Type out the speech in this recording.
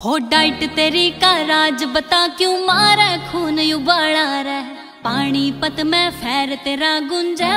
हो डाइट तेरी का राज, बता क्यों मारा खून, उबाला रे पानी पत में फैर तेरा गुंजे